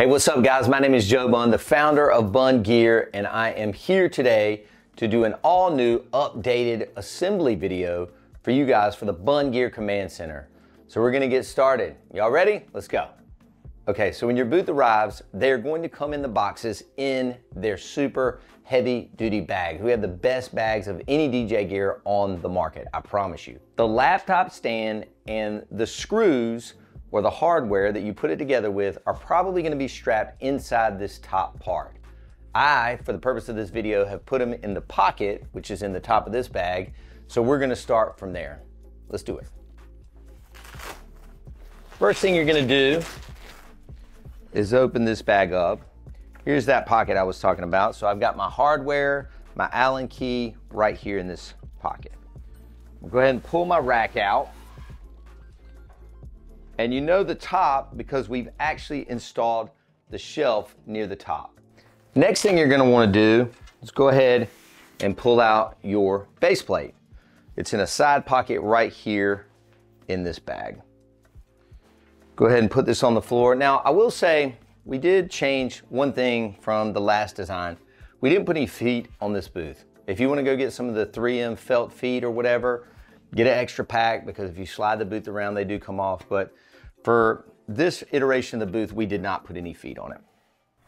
Hey, what's up guys? My name is Joe Bunn, the founder of Bunn Gear, and I am here today to do an all new updated assembly video for you guys for the Bunn Gear Command Center. So we're gonna get started. Y'all ready? Let's go. Okay, so when your booth arrives, they're going to come in the boxes in their super heavy duty bag. We have the best bags of any DJ gear on the market, I promise you. The laptop stand and the screws or the hardware that you put it together with are probably gonna be strapped inside this top part. I, for the purpose of this video, have put them in the pocket, which is in the top of this bag. So we're gonna start from there. Let's do it. First thing you're gonna do is open this bag up. Here's that pocket I was talking about. So I've got my hardware, my Allen key right here in this pocket. I'll go ahead and pull my rack out. And you know the top because we've actually installed the shelf near the top. Next thing you're gonna to want to do is go ahead and pull out your base plate. It's in a side pocket right here in this bag. Go ahead and put this on the floor. Now, I will say, we did change one thing from the last design. We didn't put any feet on this booth. If you wanna go get some of the 3M felt feet or whatever, get an extra pack because if you slide the booth around, they do come off. But for this iteration of the booth, we did not put any feet on it.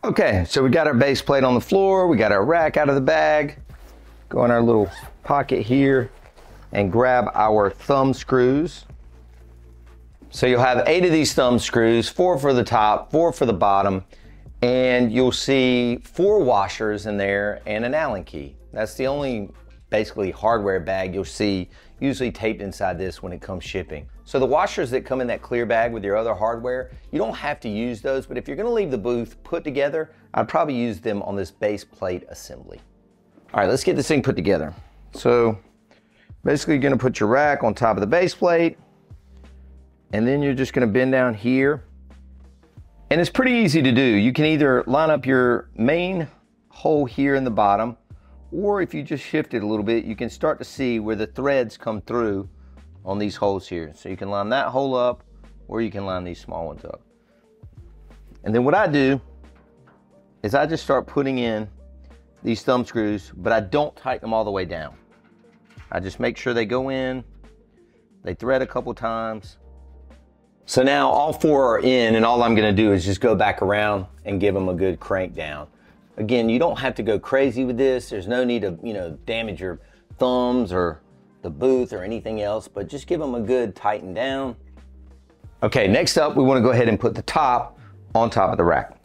Okay, so we got our base plate on the floor, we got our rack out of the bag, go in our little pocket here and grab our thumb screws. So you'll have eight of these thumb screws, four for the top, four for the bottom, and you'll see four washers in there and an Allen key. That's the only basically hardware bag you'll see usually taped inside this when it comes shipping. So the washers that come in that clear bag with your other hardware, you don't have to use those, but if you're gonna leave the booth put together, I'd probably use them on this base plate assembly. All right, let's get this thing put together. So basically you're gonna put your rack on top of the base plate, and then you're just gonna bend down here. And it's pretty easy to do. You can either line up your main hole here in the bottom, or if you just shift it a little bit, you can start to see where the threads come through on these holes here. So you can line that hole up, or you can line these small ones up. And then what I do is I just start putting in these thumb screws, but I don't tighten them all the way down. I just make sure they go in, they thread a couple times. So now all four are in and all I'm gonna do is just go back around and give them a good crank down. Again, you don't have to go crazy with this. There's no need to, you know, damage your thumbs or the booth or anything else, but just give them a good tighten down. Okay, next up, we wanna go ahead and put the top on top of the rack.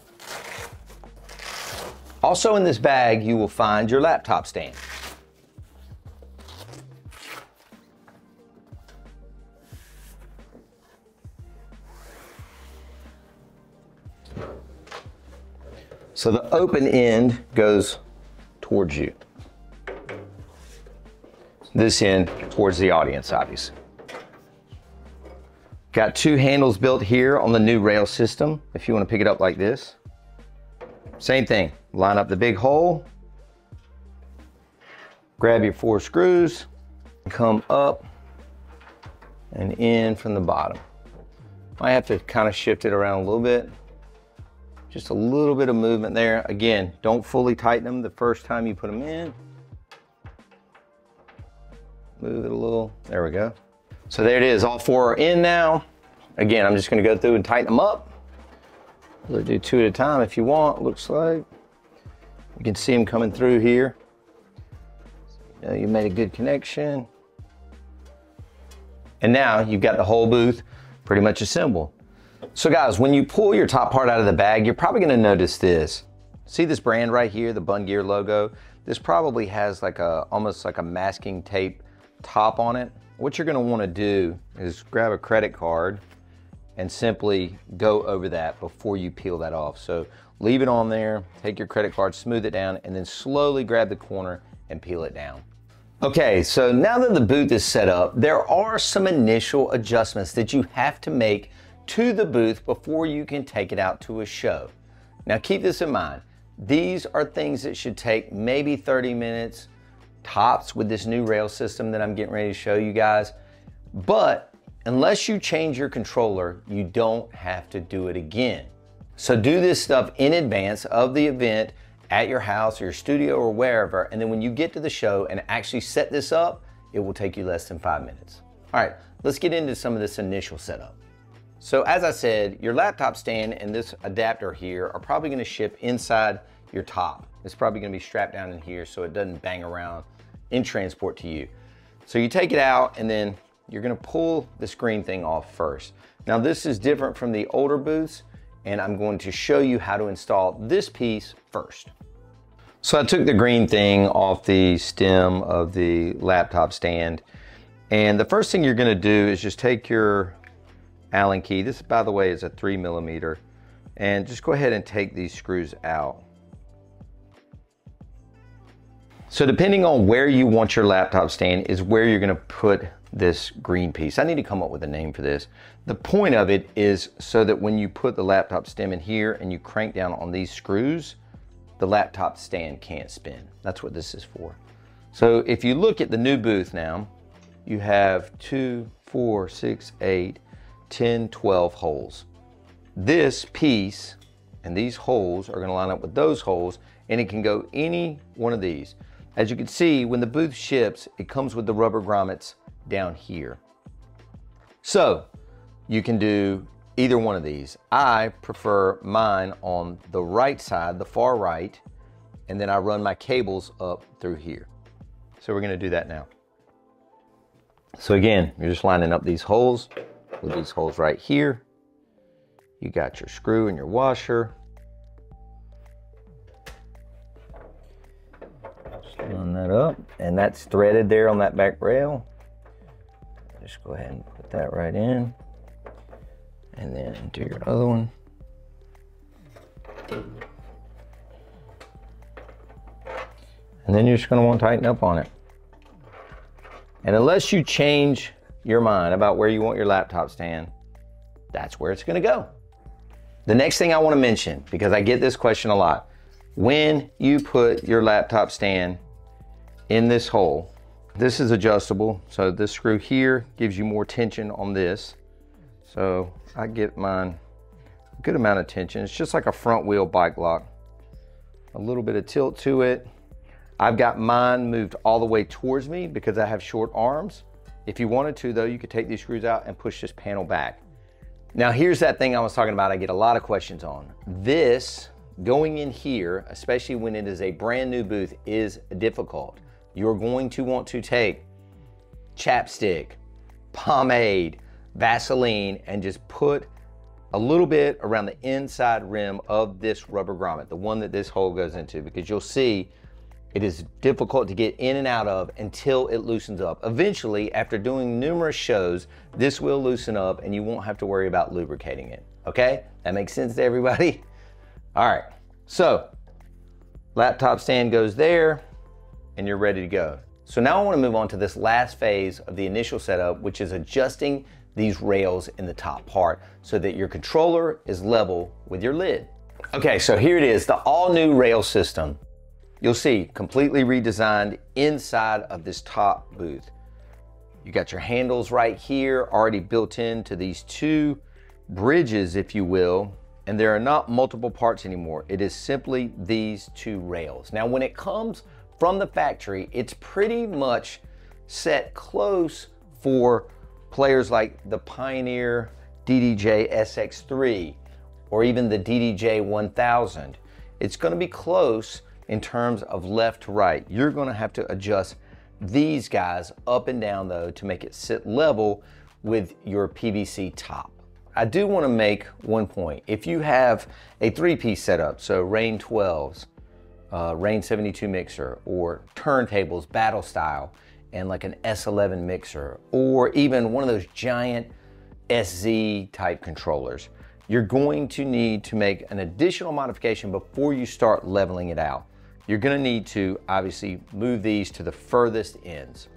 Also in this bag, you will find your laptop stand. So the open end goes towards you. This end towards the audience, obviously. Got two handles built here on the new rail system, if you wanna pick it up like this. Same thing, line up the big hole, grab your four screws, come up and in from the bottom. I have to kind of shift it around a little bit. Just a little bit of movement there. Again, don't fully tighten them the first time you put them in. Move it a little, there we go. So there it is, all four are in now. Again, I'm just gonna go through and tighten them up. We'll do two at a time if you want, looks like. You can see them coming through here. You, know, you made a good connection. And now you've got the whole booth pretty much assembled. So guys, when you pull your top part out of the bag, you're probably gonna notice this. See this brand right here, the Bunn Gear logo? This probably has like a, almost like a masking tape top on it. What you're gonna wanna do is grab a credit card and simply go over that before you peel that off. So leave it on there, take your credit card, smooth it down, and then slowly grab the corner and peel it down. Okay, so now that the booth is set up, there are some initial adjustments that you have to make to the booth before you can take it out to a show. Now keep this in mind. These are things that should take maybe 30 minutes tops with this new rail system that I'm getting ready to show you guys. But unless you change your controller, you don't have to do it again. So do this stuff in advance of the event at your house or your studio or wherever. And then when you get to the show and actually set this up, it will take you less than five minutes. All right, let's get into some of this initial setup. So as I said, your laptop stand and this adapter here are probably gonna ship inside your top. It's probably gonna be strapped down in here so it doesn't bang around in transport to you. So you take it out and then you're gonna pull the screen thing off first. Now this is different from the older booths and I'm going to show you how to install this piece first. So I took the green thing off the stem of the laptop stand and the first thing you're gonna do is just take your Allen key. This, by the way, is a three millimeter. And just go ahead and take these screws out. So depending on where you want your laptop stand is where you're gonna put this green piece. I need to come up with a name for this. The point of it is so that when you put the laptop stem in here and you crank down on these screws, the laptop stand can't spin. That's what this is for. So if you look at the new booth now, you have two, four, six, eight, 10, 12 holes. This piece and these holes are gonna line up with those holes and it can go any one of these. As you can see, when the booth ships, it comes with the rubber grommets down here. So you can do either one of these. I prefer mine on the right side, the far right, and then I run my cables up through here. So we're gonna do that now. So again, you're just lining up these holes with these holes right here. You got your screw and your washer. Just line that up, and that's threaded there on that back rail. Just go ahead and put that right in. And then do your other one. And then you're just gonna want to tighten up on it. And unless you change your mind about where you want your laptop stand, that's where it's gonna go. The next thing I wanna mention, because I get this question a lot, when you put your laptop stand in this hole, this is adjustable. So this screw here gives you more tension on this. So I get mine a good amount of tension. It's just like a front wheel bike lock. A little bit of tilt to it. I've got mine moved all the way towards me because I have short arms. If you wanted to though, you could take these screws out and push this panel back. Now here's that thing I was talking about I get a lot of questions on. This going in here, especially when it is a brand new booth, is difficult. You're going to want to take chapstick, pomade, Vaseline, and just put a little bit around the inside rim of this rubber grommet, the one that this hole goes into, because you'll see it is difficult to get in and out of until it loosens up. Eventually, after doing numerous shows, this will loosen up and you won't have to worry about lubricating it. Okay? That makes sense to everybody? All right. So, laptop stand goes there and you're ready to go. So now I wanna move on to this last phase of the initial setup, which is adjusting these rails in the top part so that your controller is level with your lid. Okay, so here it is, the all new rail system. You'll see completely redesigned inside of this top booth. You got your handles right here already built into these two bridges, if you will, and there are not multiple parts anymore. It is simply these two rails. Now, when it comes from the factory, it's pretty much set close for players like the Pioneer DDJ SX3 or even the DDJ 1000. It's gonna be close in terms of left to right. You're gonna have to adjust these guys up and down though to make it sit level with your PVC top. I do wanna make one point. If you have a three-piece setup, so Rane 12s, uh, Rane 72 mixer, or turntables, battle style, and like an S11 mixer, or even one of those giant SZ type controllers, you're going to need to make an additional modification before you start leveling it out you're gonna need to obviously move these to the furthest ends.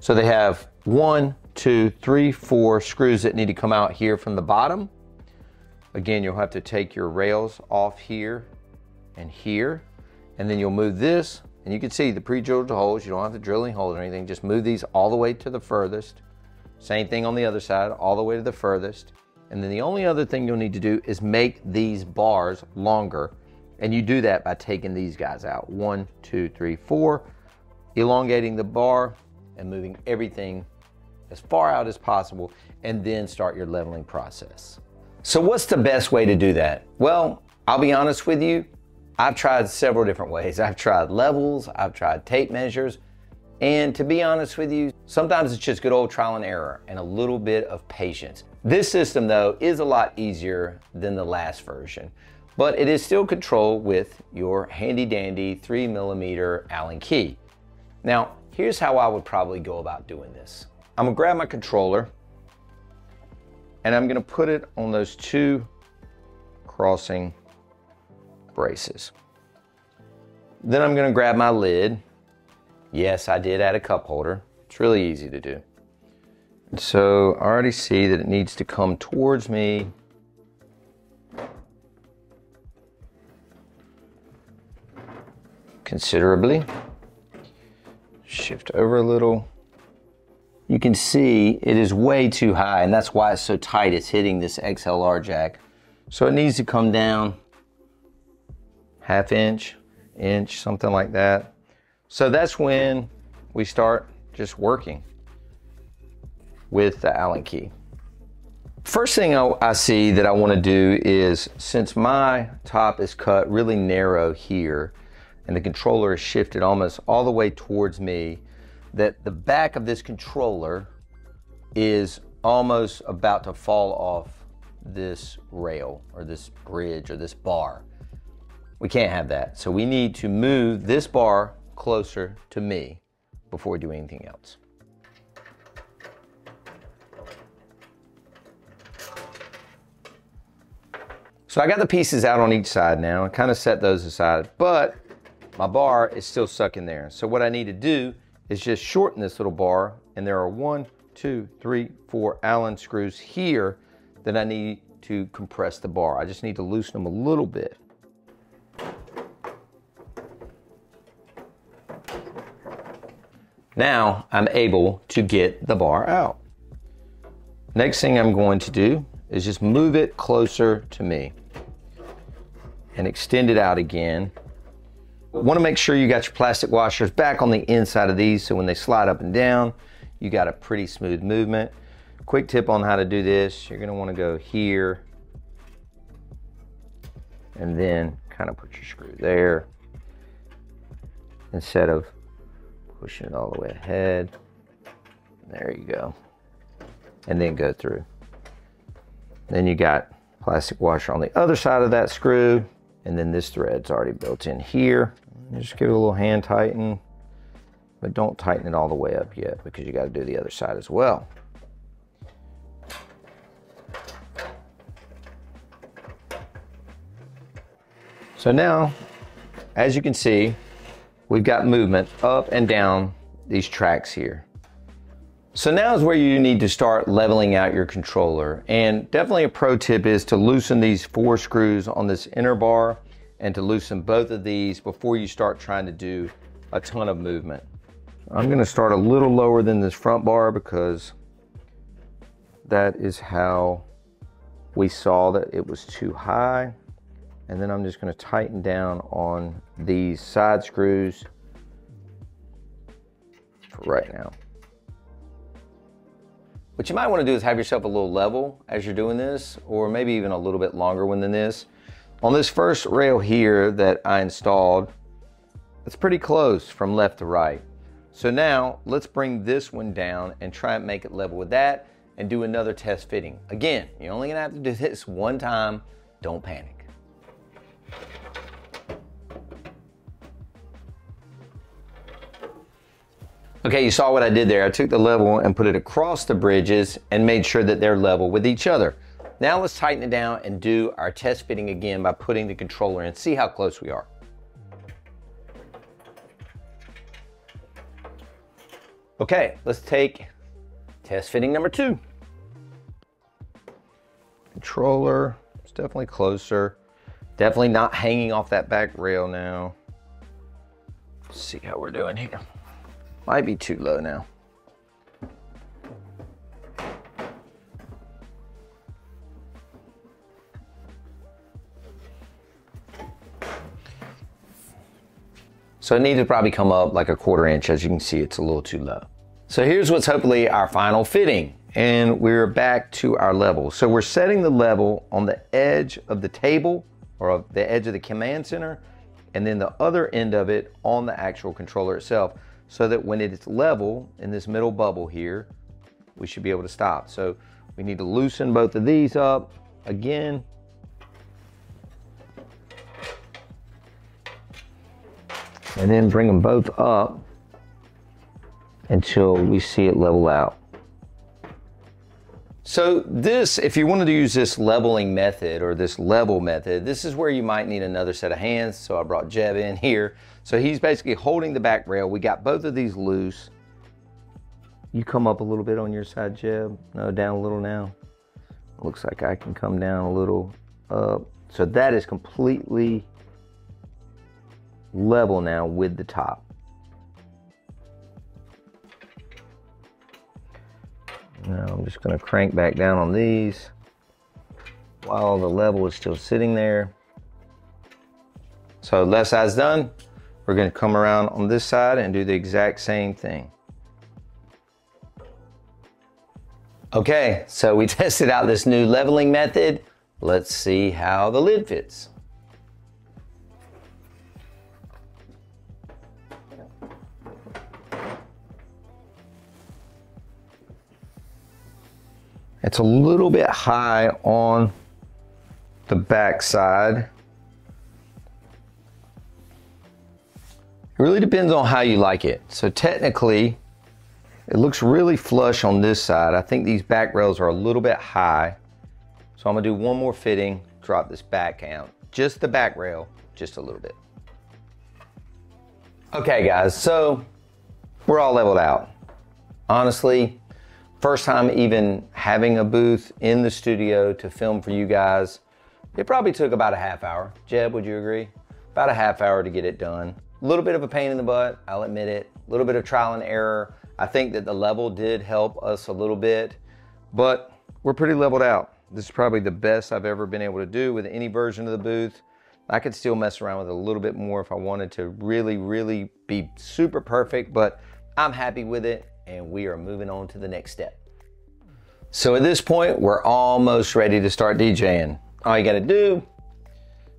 So they have one, two, three, four screws that need to come out here from the bottom. Again, you'll have to take your rails off here and here, and then you'll move this, and you can see the pre-drilled holes. You don't have to drill any holes or anything. Just move these all the way to the furthest. Same thing on the other side, all the way to the furthest. And then the only other thing you'll need to do is make these bars longer. And you do that by taking these guys out. One, two, three, four. Elongating the bar and moving everything as far out as possible and then start your leveling process. So what's the best way to do that? Well, I'll be honest with you, I've tried several different ways. I've tried levels, I've tried tape measures, and to be honest with you, sometimes it's just good old trial and error and a little bit of patience. This system though is a lot easier than the last version, but it is still controlled with your handy dandy three millimeter Allen key. Now, here's how I would probably go about doing this. I'm gonna grab my controller and I'm gonna put it on those two crossing braces. Then I'm gonna grab my lid. Yes, I did add a cup holder. It's really easy to do. So I already see that it needs to come towards me considerably. Shift over a little you can see it is way too high and that's why it's so tight. It's hitting this XLR jack. So it needs to come down half inch, inch, something like that. So that's when we start just working with the Allen key. First thing I, see that I want to do is since my top is cut really narrow here and the controller is shifted almost all the way towards me, that the back of this controller is almost about to fall off this rail or this bridge or this bar. We can't have that. So we need to move this bar closer to me before we do anything else. So I got the pieces out on each side now. I kind of set those aside, but my bar is still stuck in there. So what I need to do is just shorten this little bar and there are one, two, three, four Allen screws here that I need to compress the bar. I just need to loosen them a little bit. Now I'm able to get the bar out. Next thing I'm going to do is just move it closer to me and extend it out again Want to make sure you got your plastic washers back on the inside of these so when they slide up and down, you got a pretty smooth movement. Quick tip on how to do this, you're going to want to go here and then kind of put your screw there instead of pushing it all the way ahead. There you go. And then go through. Then you got plastic washer on the other side of that screw. And then this thread's already built in here. Just give it a little hand tighten, but don't tighten it all the way up yet because you got to do the other side as well. So now, as you can see, we've got movement up and down these tracks here. So now is where you need to start leveling out your controller. And definitely a pro tip is to loosen these four screws on this inner bar and to loosen both of these before you start trying to do a ton of movement. I'm gonna start a little lower than this front bar because that is how we saw that it was too high. And then I'm just gonna tighten down on these side screws for right now. What you might wanna do is have yourself a little level as you're doing this, or maybe even a little bit longer one than this. On this first rail here that I installed, it's pretty close from left to right. So now let's bring this one down and try and make it level with that and do another test fitting. Again, you're only gonna have to do this one time. Don't panic. Okay, you saw what I did there. I took the level and put it across the bridges and made sure that they're level with each other. Now let's tighten it down and do our test fitting again by putting the controller in. See how close we are. Okay, let's take test fitting number two. Controller, it's definitely closer. Definitely not hanging off that back rail now. Let's see how we're doing here. Might be too low now. So it needed to probably come up like a quarter inch. As you can see, it's a little too low. So here's what's hopefully our final fitting and we're back to our level. So we're setting the level on the edge of the table or the edge of the command center and then the other end of it on the actual controller itself so that when it's level in this middle bubble here, we should be able to stop. So we need to loosen both of these up again. And then bring them both up until we see it level out. So this, if you wanted to use this leveling method or this level method, this is where you might need another set of hands. So I brought Jeb in here. So he's basically holding the back rail. We got both of these loose. You come up a little bit on your side, Jeb. No, down a little now. Looks like I can come down a little up. So that is completely level now with the top. Now I'm just gonna crank back down on these while the level is still sitting there. So left side's done. We're gonna come around on this side and do the exact same thing. Okay, so we tested out this new leveling method. Let's see how the lid fits. It's a little bit high on the back side. It really depends on how you like it. So technically, it looks really flush on this side. I think these back rails are a little bit high. So I'm gonna do one more fitting, drop this back out. Just the back rail, just a little bit. Okay guys, so we're all leveled out. Honestly, First time even having a booth in the studio to film for you guys. It probably took about a half hour. Jeb, would you agree? About a half hour to get it done. A little bit of a pain in the butt, I'll admit it. A little bit of trial and error. I think that the level did help us a little bit, but we're pretty leveled out. This is probably the best I've ever been able to do with any version of the booth. I could still mess around with it a little bit more if I wanted to really, really be super perfect, but I'm happy with it and we are moving on to the next step. So at this point, we're almost ready to start DJing. All you gotta do,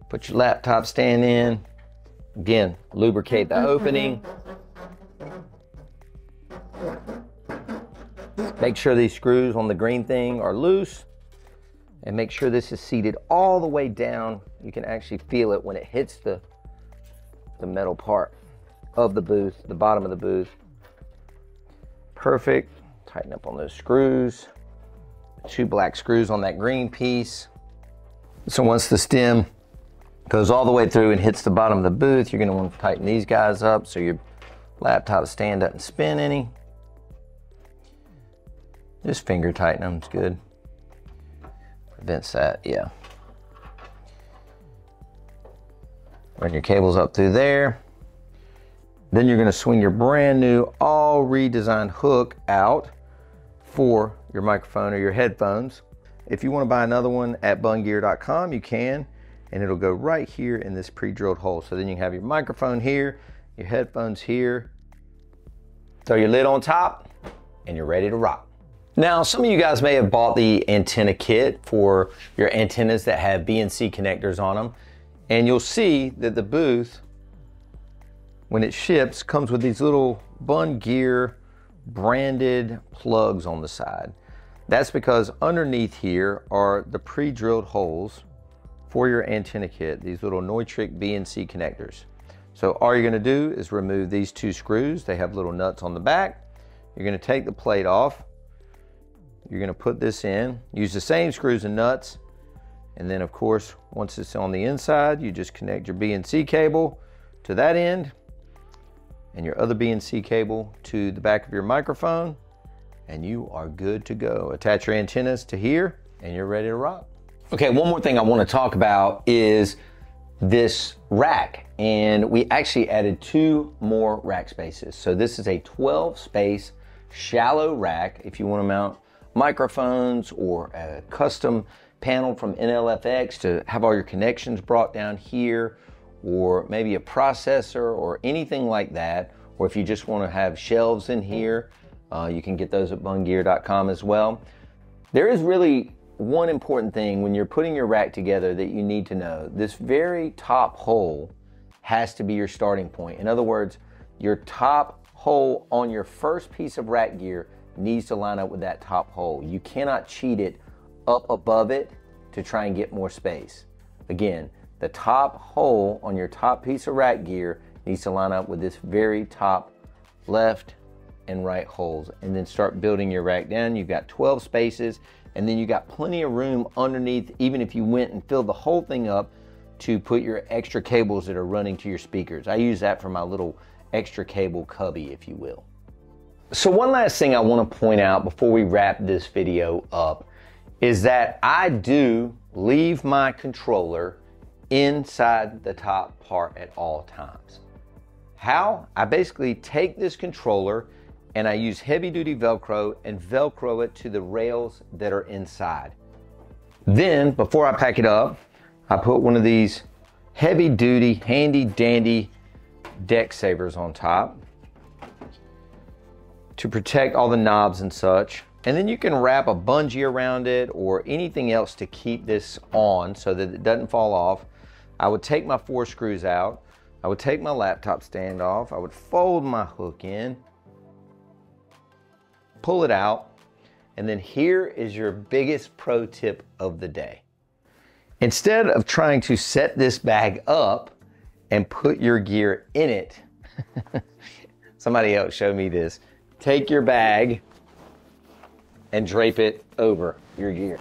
put your laptop stand in. Again, lubricate the mm-hmm. opening. Make sure these screws on the green thing are loose and make sure this is seated all the way down. You can actually feel it when it hits the, the metal part of the booth, the bottom of the booth. Perfect. Tighten up on those screws. Two black screws on that green piece. So once the stem goes all the way through and hits the bottom of the booth, you're gonna want to tighten these guys up so your laptop stand doesn't spin any. Just finger tighten them, it's good. Prevents that, yeah. Run your cables up through there. Then you're gonna swing your brand new, all redesigned hook out for your microphone or your headphones. If you wanna buy another one at bunngear.com, you can, and it'll go right here in this pre-drilled hole. So then you have your microphone here, your headphones here, throw your lid on top, and you're ready to rock. Now, some of you guys may have bought the antenna kit for your antennas that have BNC connectors on them, and you'll see that the booth when it ships, comes with these little Bunn Gear branded plugs on the side. That's because underneath here are the pre-drilled holes for your antenna kit, these little Neutrik BNC connectors. So all you're gonna do is remove these two screws. They have little nuts on the back. You're gonna take the plate off. You're gonna put this in, use the same screws and nuts. And then of course, once it's on the inside, you just connect your BNC cable to that end and your other BNC cable to the back of your microphone and you are good to go. Attach your antennas to here and you're ready to rock. Okay, one more thing I wanna talk about is this rack and we actually added two more rack spaces. So this is a 12 space shallow rack if you wanna mount microphones or a custom panel from NLFX to have all your connections brought down here or maybe a processor or anything like that, or if you just want to have shelves in here, uh, you can get those at bunngear.com as well. There is really one important thing when you're putting your rack together that you need to know. This very top hole has to be your starting point. In other words, your top hole on your first piece of rack gear needs to line up with that top hole. You cannot cheat it up above it to try and get more space. Again, the top hole on your top piece of rack gear needs to line up with this very top left and right holes and then start building your rack down. You've got 12 spaces and then you got plenty of room underneath even if you went and filled the whole thing up to put your extra cables that are running to your speakers. I use that for my little extra cable cubby, if you will. So one last thing I wanna point out before we wrap this video up is that I do leave my controller inside the top part at all times. How? I basically take this controller and I use heavy duty Velcro and Velcro it to the rails that are inside. Then, before I pack it up, I put one of these heavy duty, handy dandy deck savers on top to protect all the knobs and such. And then you can wrap a bungee around it or anything else to keep this on so that it doesn't fall off. I would take my four screws out. I would take my laptop stand off. I would fold my hook in, pull it out, and then here is your biggest pro tip of the day. Instead of trying to set this bag up and put your gear in it, somebody else showed me this. Take your bag and drape it over your gear.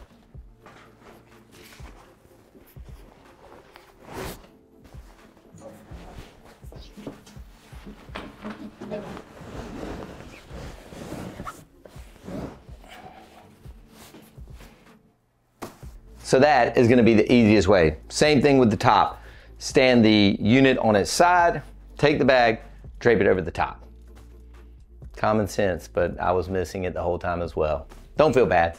So that is gonna be the easiest way. Same thing with the top. Stand the unit on its side, take the bag, drape it over the top. Common sense, but I was missing it the whole time as well. Don't feel bad.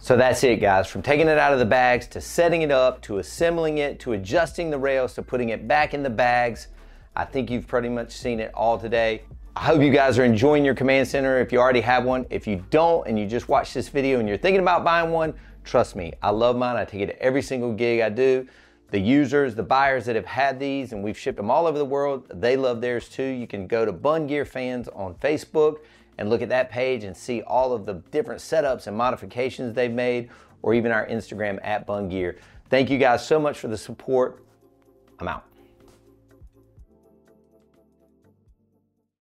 So that's it guys, from taking it out of the bags to setting it up, to assembling it, to adjusting the rails, to putting it back in the bags. I think you've pretty much seen it all today. I hope you guys are enjoying your command center if you already have one. If you don't and you just watched this video and you're thinking about buying one, Trust me, I love mine. I take it to every single gig I do. The users, the buyers that have had these, and we've shipped them all over the world, they love theirs too. You can go to Bunn Gear Fans on Facebook and look at that page and see all of the different setups and modifications they've made, or even our Instagram at Bunn Gear. Thank you guys so much for the support. I'm out.